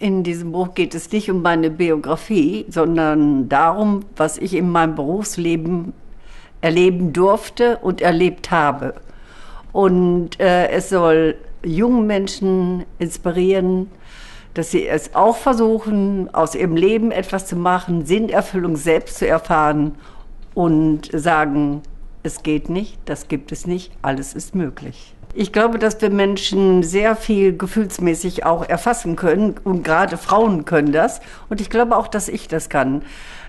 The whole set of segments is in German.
In diesem Buch geht es nicht um meine Biografie, sondern darum, was ich in meinem Berufsleben erleben durfte und erlebt habe. Und äh, es soll jungen Menschen inspirieren, dass sie es auch versuchen, aus ihrem Leben etwas zu machen, Sinnerfüllung selbst zu erfahren und sagen, es geht nicht, das gibt es nicht, alles ist möglich. Ich glaube, dass wir Menschen sehr viel gefühlsmäßig auch erfassen können und gerade Frauen können das. Und ich glaube auch, dass ich das kann.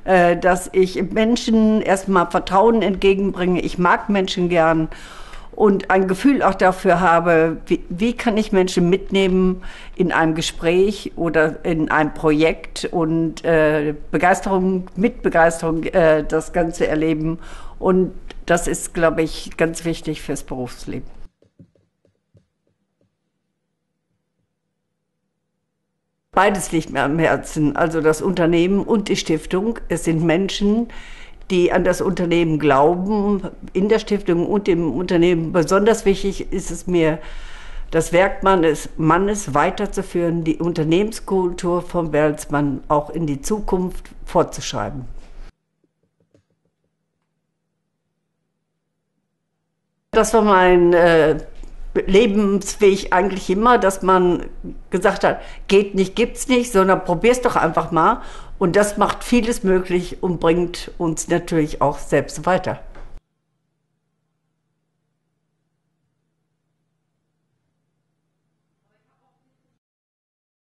Äh, dass ich Menschen erstmal Vertrauen entgegenbringe. Ich mag Menschen gern und ein Gefühl auch dafür habe, wie, wie, kann ich Menschen mitnehmen in einem Gespräch oder in einem Projekt und äh, Begeisterung, mit Begeisterung äh, das Ganze erleben. Und das ist, glaube ich, ganz wichtig fürs Berufsleben. Beides liegt mir am Herzen, also das Unternehmen und die Stiftung. Es sind Menschen, die an das Unternehmen glauben. In der Stiftung und im Unternehmen besonders wichtig ist es mir, das Werk Mannes, Mannes weiterzuführen, die Unternehmenskultur von Bertelsmann auch in die Zukunft fortzuschreiben. Das war mein äh, Lebensweg eigentlich immer, dass man gesagt hat, geht nicht, gibt's nicht, sondern probier's doch einfach mal. Und das macht vieles möglich und bringt uns natürlich auch selbst weiter.